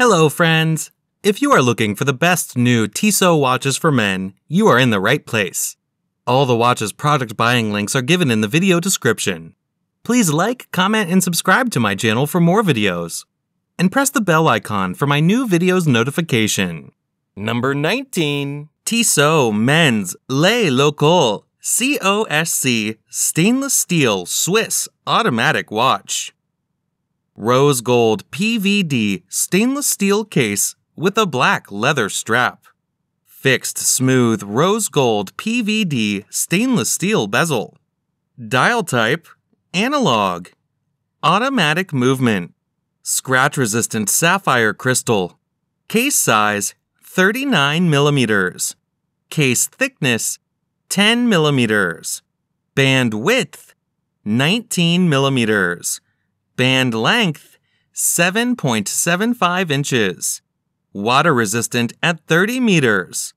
Hello, friends! If you are looking for the best new Tissot watches for men, you are in the right place. All the watches product buying links are given in the video description. Please like, comment, and subscribe to my channel for more videos. And press the bell icon for my new videos notification. Number 19. Tissot Men's Le Locle COSC Stainless Steel Swiss Automatic Watch. Rose gold PVD stainless steel case with a black leather strap. Fixed smooth rose gold PVD stainless steel bezel. Dial type analog. Automatic movement. Scratch resistant sapphire crystal. Case size 39 millimeters. Case thickness 10 millimeters. Band width 19 millimeters. Band length 7.75 inches. Water resistant at 30 meters.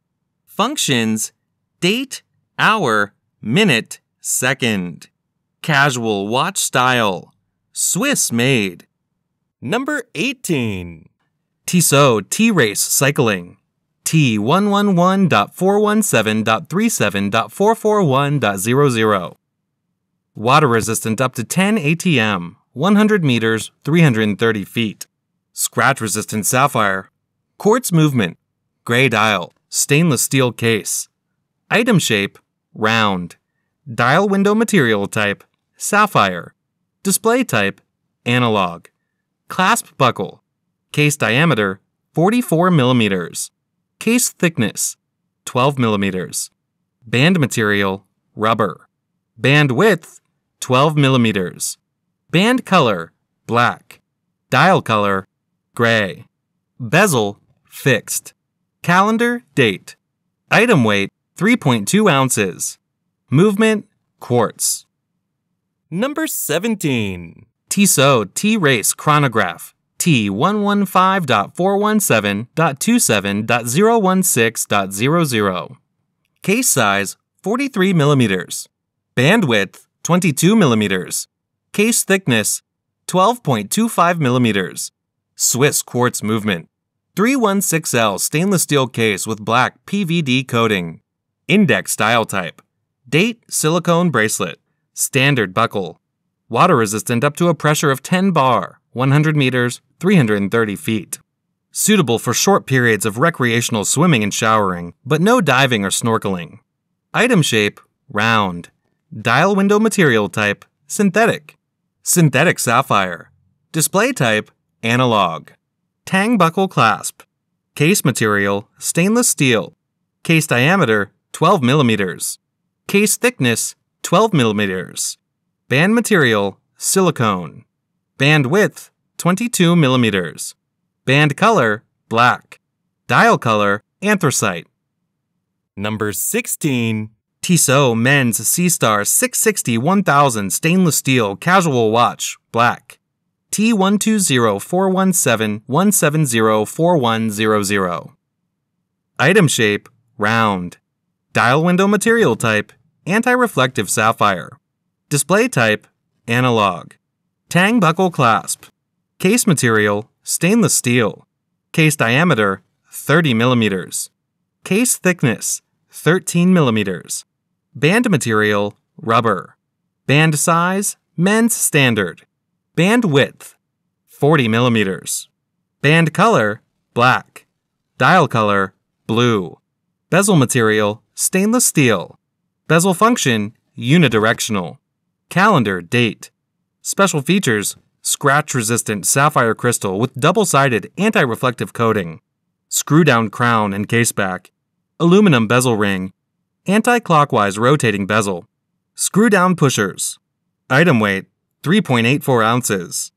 Functions date, hour, minute, second. Casual watch style. Swiss made. Number 18. Tissot T Race Cycling. T111.417.37.441.00. Water resistant up to 10 ATM, 100 meters, 330 feet. Scratch resistant sapphire. Quartz movement. Gray dial. Stainless steel case. Item shape. Round. Dial window material type. Sapphire. Display type. Analog. Clasp buckle. Case diameter. 44 millimeters. Case thickness. 12 millimeters. Band material. Rubber. Band width. 12 millimeters. Band color, black. Dial color, gray. Bezel, fixed. Calendar, date. Item weight, 3.2 ounces. Movement, quartz. Number 17. Tissot T-Race Chronograph. T115.417.27.016.00. Case size 43 millimeters. Bandwidth 22 millimeters. Case thickness 12.25 millimeters. Swiss quartz movement. 316L stainless steel case with black PVD coating. Index style type. Date silicone bracelet. Standard buckle. Water resistant up to a pressure of 10 bar, 100 meters, 330 feet. Suitable for short periods of recreational swimming and showering, but no diving or snorkeling. Item shape round. Dial window material type synthetic. Synthetic sapphire. Display type analog. Tang buckle clasp. Case material stainless steel. Case diameter 12 millimeters. Case thickness 12 millimeters. Band material silicone. Band width 22 millimeters. Band color black. Dial color anthracite. Number 16. Tissot Men's Seastar 660 1000 stainless steel casual watch, black. T120417170410. Item shape, round. Dial window material type, anti-reflective sapphire. Display type, analog. Tang buckle clasp. Case material, stainless steel. Case diameter, 30 millimeters. Case thickness, 13 millimeters. Band material, rubber. Band size, men's standard. Band width, 40 millimeters. Band color, black. Dial color, blue. Bezel material, stainless steel. Bezel function, unidirectional. Calendar, date. Special features, scratch resistant sapphire crystal with double sided anti reflective coating. Screw down crown and case back. Aluminum bezel ring Anti-clockwise rotating bezel. Screw down pushers. Item weight 3.84 ounces.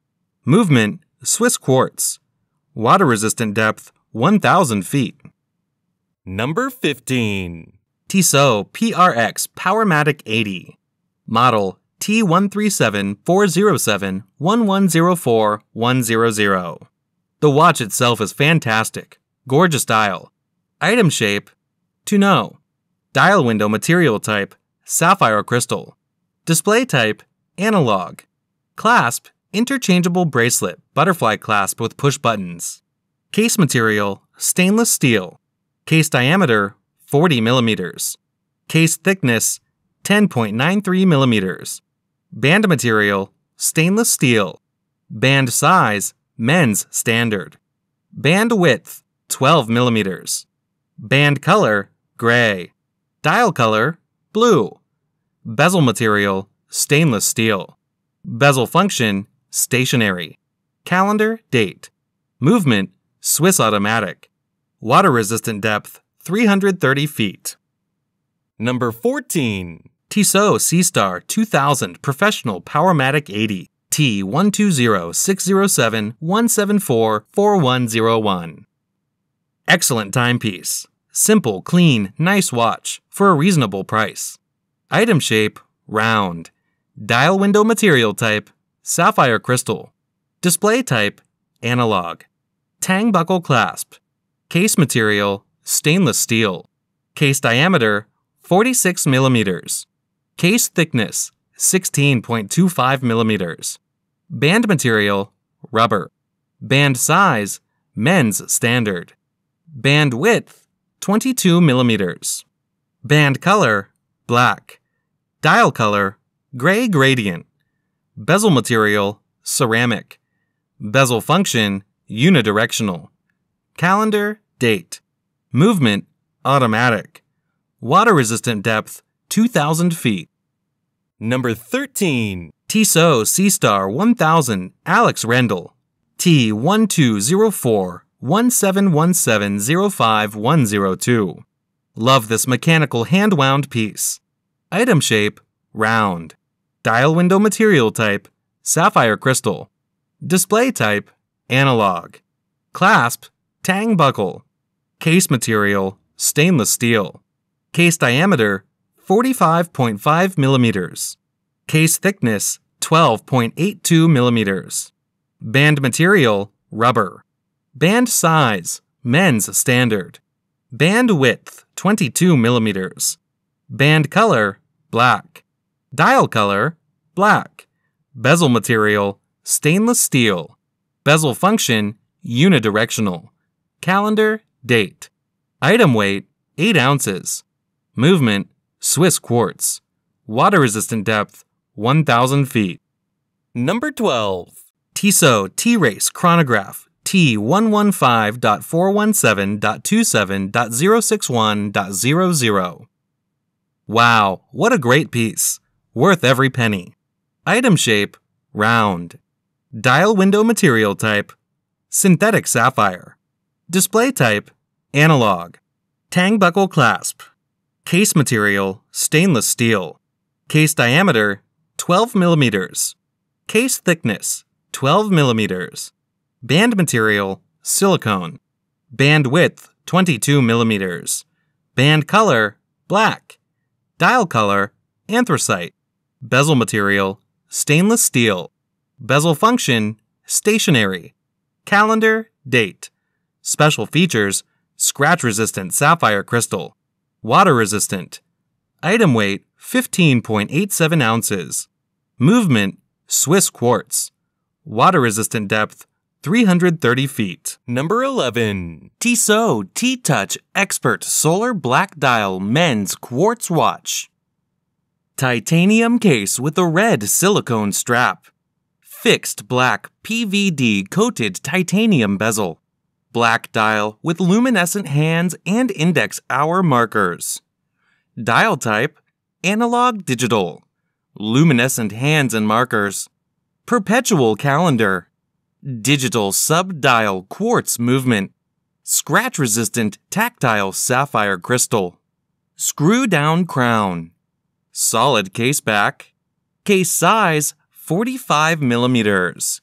Movement Swiss quartz. Water resistant depth 1,000 feet. Number 15. Tissot PRX Powermatic 80. Model T1374071104-100. The watch itself is fantastic. Gorgeous dial. Item shape tonneau. Dial window material type, sapphire crystal. Display type, analog. Clasp, interchangeable bracelet, butterfly clasp with push buttons. Case material, stainless steel. Case diameter, 40 millimeters. Case thickness, 10.93 millimeters. Band material, stainless steel. Band size, men's standard. Band width, 12 millimeters. Band color, gray. Dial color, blue. Bezel material, stainless steel. Bezel function, stationary. Calendar, date. Movement, Swiss automatic. Water resistant depth, 330 feet. Number 14. Tissot Seastar 2000 Professional Powermatic 80 T120607-174-4101. Excellent timepiece. Simple, clean, nice watch for a reasonable price. Item shape, round. Dial window material type, sapphire crystal. Display type, analog. Tang buckle clasp. Case material, stainless steel. Case diameter, 46 millimeters. Case thickness, 16.25 millimeters. Band material, rubber. Band size, men's standard. Band width, 22 millimeters. Band color, black. Dial color, gray gradient. Bezel material, ceramic. Bezel function, unidirectional. Calendar, date. Movement, automatic. Water resistant depth, 2,000 feet. Number 13. Tissot Seastar 1000 Alex Rendell T1204 171705 Love this mechanical hand wound piece. Item shape round. Dial window material type sapphire crystal. Display type analog. Clasp tang buckle. Case material stainless steel. Case diameter 45.5 millimeters. Case thickness 12.82 millimeters. Band material rubber. Band size men's standard. Band width 22 millimeters. Band color black. Dial color black. Bezel material stainless steel. Bezel function unidirectional. Calendar date. Item weight 8 ounces. Movement Swiss quartz. Water resistant depth 1,000 feet. Number 12. Tissot T-Race chronograph T115.417.27.06.1.00. Wow, what a great piece. Worth every penny. Item shape round. Dial window material type synthetic sapphire. Display type analog. Tang buckle clasp. Case material stainless steel. Case diameter 12 millimeters. Case thickness 12 millimeters. Band material silicone. Band width 22 millimeters. Band color black. Dial color anthracite. Bezel material stainless steel. Bezel function stationary. Calendar date. Special features scratch resistant sapphire crystal. Water resistant. Item weight 15.87 ounces. Movement Swiss quartz. Water resistant depth 330 feet. Number 11. Tissot T Touch Expert Solar Black Dial Men's Quartz Watch. Titanium case with a red silicone strap. Fixed black PVD coated titanium bezel. Black dial with luminescent hands and index hour markers. Dial type analog digital. Luminescent hands and markers. Perpetual calendar. Digital sub-dial quartz movement. Scratch resistant tactile sapphire crystal. Screw down crown. Solid case back. Case size 45 millimeters.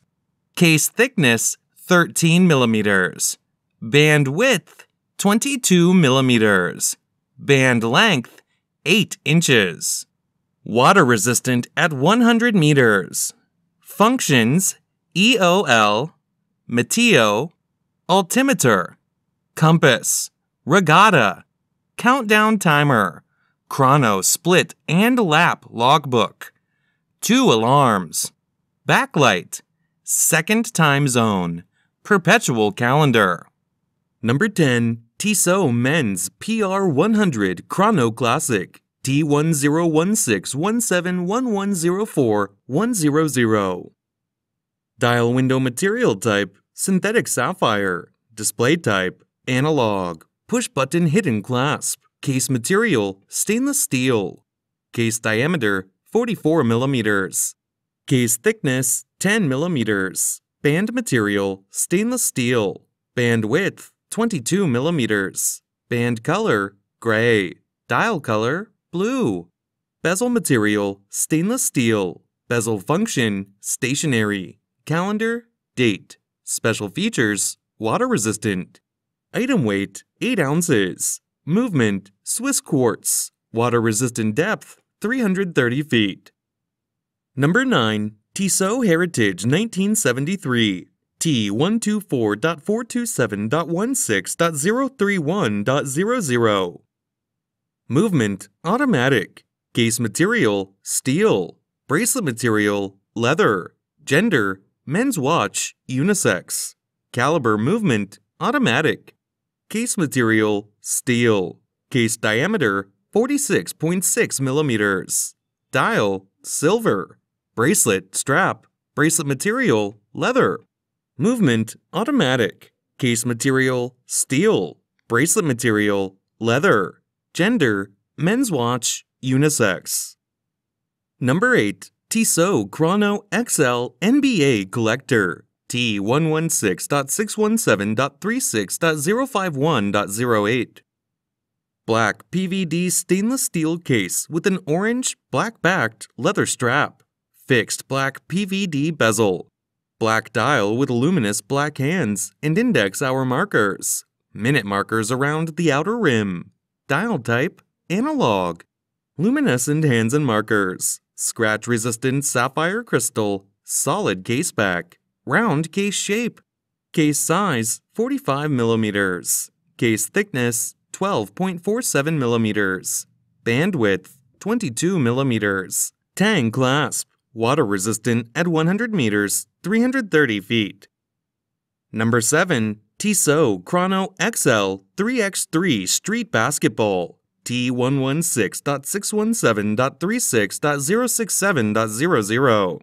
Case thickness 13 millimeters. Band width 22 millimeters. Band length 8 inches. Water resistant at 100 meters. Functions EOL, Meteo, Altimeter, Compass, Regatta, Countdown Timer, Chrono Split and Lap Logbook. Two alarms. Backlight, Second Time Zone, Perpetual Calendar. Number 10, Tissot Men's PR100 Chrono Classic T1016171104 Dial window material type synthetic sapphire. Display type analog. Push button hidden clasp. Case material stainless steel. Case diameter 44 millimeters. Case thickness 10 millimeters. Band material stainless steel. Band width 22 millimeters. Band color gray. Dial color blue. Bezel material stainless steel. Bezel function stationary. Calendar date. Special features water resistant. Item weight 8 ounces. Movement Swiss quartz. Water resistant depth 330 feet. Number 9. Tissot Heritage 1973. T124.427.16.031.00. Movement Automatic. Case material Steel. Bracelet material Leather. Gender Men's watch Unisex. Caliber movement Automatic. Case material Steel. Case diameter 46.6 millimeters. Dial Silver. Bracelet strap. Bracelet material Leather. Movement automatic. Case material steel. Bracelet material leather. Gender men's watch unisex. Number 8. Tissot Chrono XL NBA Collector T116.617.36.051.08. Black PVD stainless steel case with an orange, black backed leather strap. Fixed black PVD bezel. Black dial with luminous black hands and index hour markers. Minute markers around the outer rim. Dial type analog. Luminescent hands and markers. Scratch resistant sapphire crystal. Solid case back. Round case shape. Case size 45 millimeters. Case thickness 12.47 millimeters. Bandwidth 22 millimeters. Tang clasp. Water resistant at 100 meters, 330 feet. Number 7. Tissot Chrono XL 3x3 Street Basketball T116.617.36.067.00.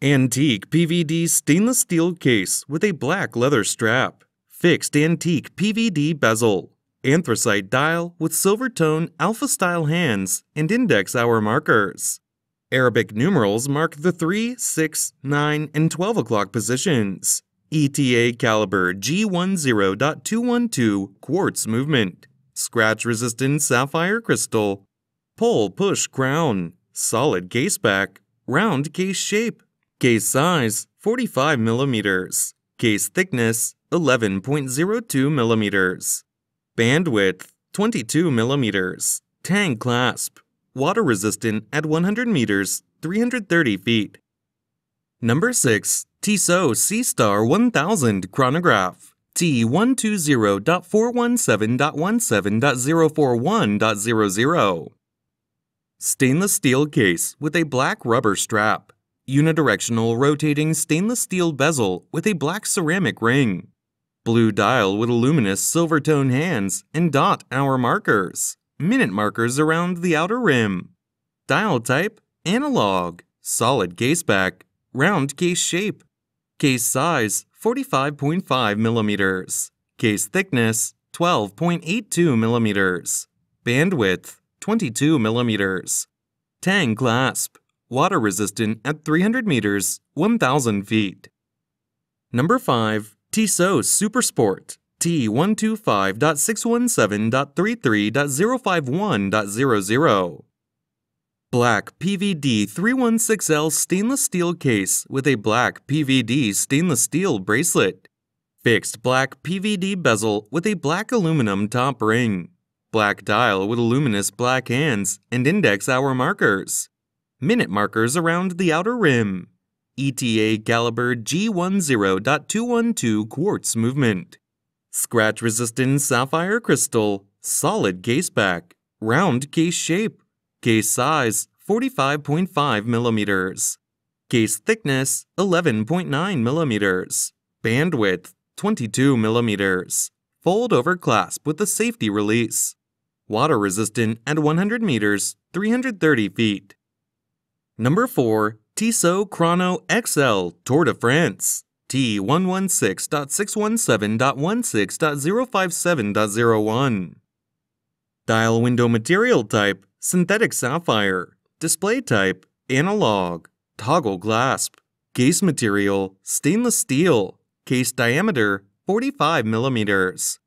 Antique PVD stainless steel case with a black leather strap. Fixed antique PVD bezel. Anthracite dial with silver tone alpha style hands and index hour markers. Arabic numerals mark the 3, 6, 9, and 12 o'clock positions. ETA caliber G10.212 quartz movement. Scratch resistant sapphire crystal. Pull push crown. Solid case back. Round case shape. Case size 45 millimeters. Case thickness 11.02 millimeters. Bandwidth 22 millimeters. Tang clasp. Water resistant at 100 meters, 330 feet. Number 6. Tissot Seastar 1000 Chronograph T120.417.17.041.00. Stainless steel case with a black rubber strap. Unidirectional rotating stainless steel bezel with a black ceramic ring. Blue dial with luminous silver tone hands and dot hour markers. Minute markers around the outer rim. Dial type analog. Solid case back. Round case shape. Case size 45.5 millimeters. Case thickness 12.82 millimeters. Bandwidth 22 millimeters. Tang clasp. Water resistant at 300 meters, 1,000 feet. Number 5. Tissot Supersport T125.617.33.051.00. Black PVD 316L stainless steel case with a black PVD stainless steel bracelet. Fixed black PVD bezel with a black aluminum top ring. Black dial with luminous black hands and index hour markers. Minute markers around the outer rim. ETA caliber G10.212 quartz movement. Scratch resistant sapphire crystal, solid case back, round case shape. Case size 45.5 millimeters. Case thickness 11.9 millimeters. Bandwidth 22 millimeters. fold over clasp with a safety release. Water resistant at 100 meters, 330 feet. Number 4. Tissot Chrono XL Tour de France T116.617.16.057.01. Dial window material type synthetic sapphire. Display type analog. Toggle clasp. Case material stainless steel. Case diameter 45 millimeters.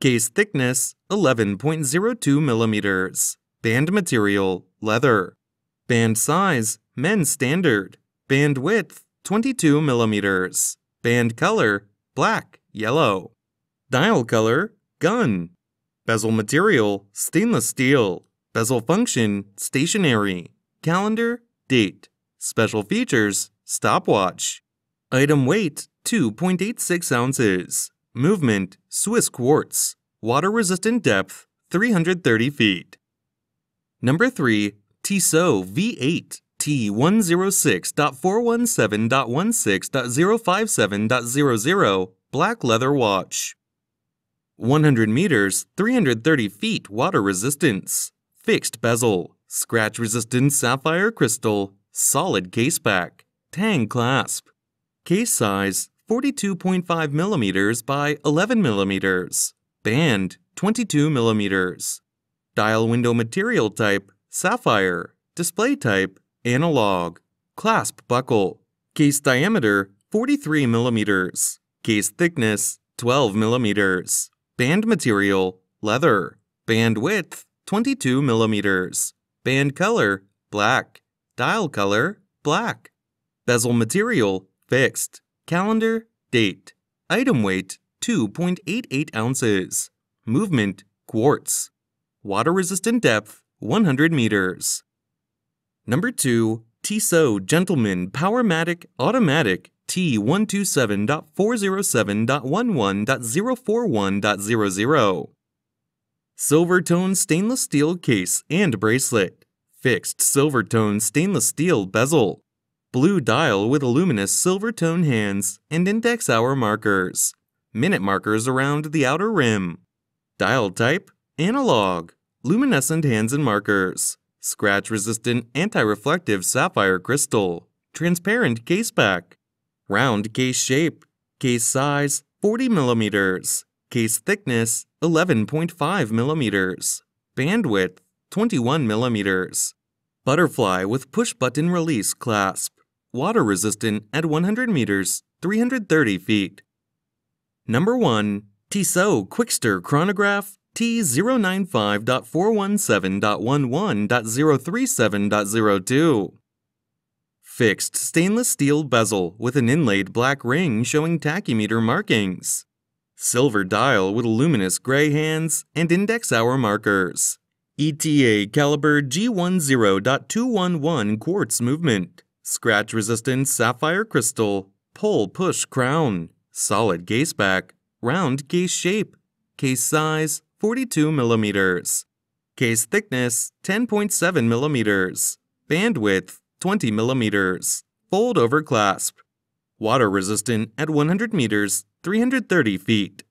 Case thickness 11.02 millimeters. Band material leather. Band size men's standard. Band width 22 millimeters. Band color black, yellow. Dial color gun. Bezel material stainless steel. Bezel function stationary. Calendar date. Special features stopwatch. Item weight 2.86 ounces. Movement Swiss quartz. Water resistant depth 330 feet. Number 3. Tissot V8 T106.417.16.057.00 Black leather watch. 100 meters, 330 feet water resistance. Fixed bezel. Scratch resistant sapphire crystal. Solid case back. Tang clasp. Case size 42.5 millimeters by 11 millimeters. Band 22 millimeters. Dial window material type sapphire. Display type analog. Clasp buckle. Case diameter 43 millimeters. Case thickness 12 millimeters. Band material leather. Band width 22 millimeters. Band color black. Dial color black. Bezel material fixed. Calendar date. Item weight 2.88 ounces. Movement quartz. Water resistant depth 100 meters. Number 2. Tissot Gentleman Powermatic Automatic T127.407.11.041.00. Silver tone stainless steel case and bracelet. Fixed silver tone stainless steel bezel. Blue dial with luminous silver tone hands and index hour markers. Minute markers around the outer rim. Dial type analog. Luminescent hands and markers. Scratch resistant anti reflective sapphire crystal. Transparent case back. Round case shape. Case size 40 millimeters. Case thickness 11.5 millimeters. Bandwidth 21 millimeters. Butterfly with push button release clasp. Water resistant at 100 meters, 330 feet. Number 1. Tissot Quickster Chronograph T095.417.11.037.02. Fixed stainless steel bezel with an inlaid black ring showing tachymeter markings. Silver dial with luminous gray hands and index hour markers. ETA caliber G10.211 quartz movement. Scratch resistant sapphire crystal. Pull push crown. Solid case back. Round case shape. Case size 42 millimeters. Case thickness 10.7 millimeters. Bandwidth 20 millimeters. Fold over clasp. Water resistant at 100 meters, 330 feet.